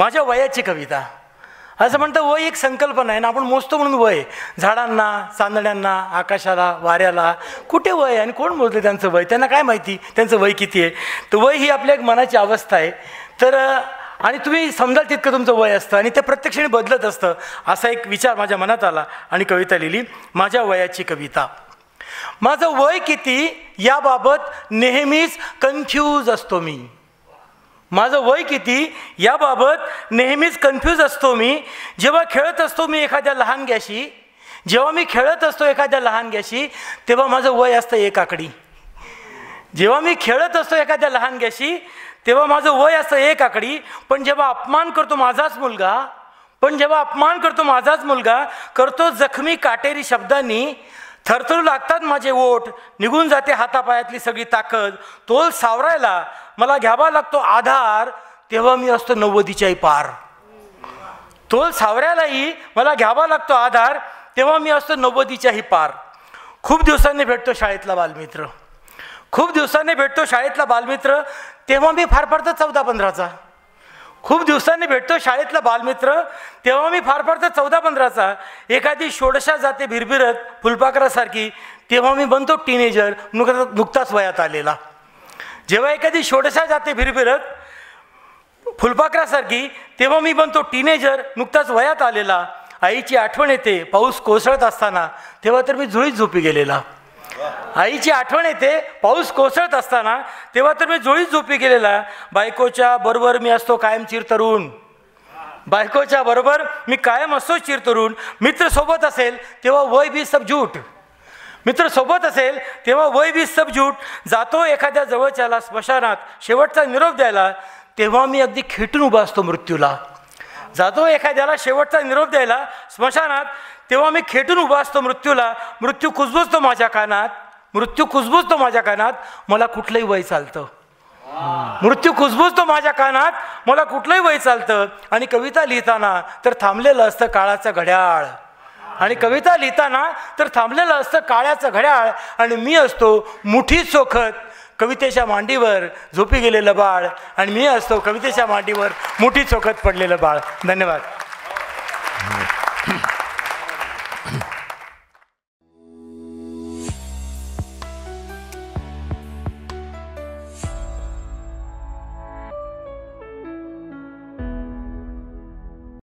माझ्या वयाची कविता. असं म्हणतं वय एक संकल्पना आहे ना आपण मोजतो म्हणून वय. झाडांना चांदण्यांना आकाशाला वाऱ्याला कुठे वय आहे आणि कोण मोजले त्यांचं वय? त्यांना काय माहिती? त्यांचं वय किती आहे? तर वय ही आपल्या एक मनाची अवस्था आहे. तर आणि तुम्ही समजाल तितकं तुमचं वय असतं आणि ते प्रत्यक्षाने बदलत असतं. असा एक विचार माझ्या मनात आला आणि कविता लिहिली माझ्या वयाची कविता. माझं वय किती? याबाबत नेहमीच कन्फ्यूज असतो मी. माझं वय किती? याबाबत नेहमीच कन्फ्यूज असतो मी. जेव्हा खेळत असतो मी एखाद्या लहान जेव्हा मी खेळत असतो एखाद्या लहान तेव्हा माझं वय असतं एक आकडी जेव्हा मी खेळत असतो एखाद्या लहानग्याशी तेव्हा माझं वय असतं एक आकडी पण जेव्हा अपमान करतो माझाच मुलगा पण जेव्हा अपमान करतो माझाच मुलगा करतो जखमी काटेरी शब्दांनी थरथरू लागतात माझे ओठ. निघून जाते हातापायातली सगळी ताकद. तोल सावरायला मला घ्यावा लागतो आधार. तेव्हा मी असतो नव्वदीच्याही पार. तोल सावऱ्यालाही मला घ्यावा लागतो आधार. तेव्हा मी असतो नव्वदीच्याही पार. खूप दिवसांनी भेटतो शाळेतला बालमित्र. खूप दिवसांनी भेटतो शाळेतला बालमित्र. तेव्हा मी फार पडतो चौदा पंधराचा. खूप दिवसांनी भेटतो शाळेतला बालमित्र. तेव्हा मी फार पडतो चौदा पंधराचा एखादी षोडशा जाते भिरभिरत फुलपाखरासारखी. तेव्हा मी बनतो टीनेजर नुकताच नुकताच वयात आलेला. जेव्हा एखादी षोडशा जाते भिरभिरत फुलपाखरासारखी तेव्हा मी बनतो टीनेजर नुकताच वयात आलेला. आईची आठवण येते पाऊस कोसळत असताना. तेव्हा तर मी जुळीत झोपी गेलेला. आईची आठवण येते. पाऊस कोसळत असताना तेव्हा तर मी जुळीत झोपी गेलेला. बायकोच्या बरोबर मी असतो कायम चिरतरुण बायकोच्या बरोबर मी कायम असतो चिरतरुण मित्र सोबत असेल तेव्हा वय बी सब झूट मित्र सोबत असेल तेव्हा वय बी सब झूट जातो एखाद्या जवळच्याला स्मशानात शेवटचा निरोप द्यायला तेव्हा मी अगदी खेटून उभा असतो मृत्यूला. जातो एखाद्याला शेवटचा निरोप द्यायला स्मशानात तेव्हा मी खेटून उभा असतो मृत्यूला. मृत्यू कुजबुजतो माझ्या कानात. मृत्यू खुसबुसतो माझ्या कानात मला कुठलंही वय चालतं. मृत्यू खुसबुसतो माझ्या कानात मला कुठलंही वय चालतं. आणि कविता लिहिताना तर थांबलेलं असतं काळाचं घड्याळ. आणि कविता लिहिताना तर थांबलेलं असतं काळ्याचं घड्याळ. आणि मी असतो मुठी चोखत कवितेच्या मांडीवर झोपी गेलेलं बाळ. आणि मी असतो कवितेच्या मांडीवर मुठी चोखत पडलेलं बाळ. धन्यवाद.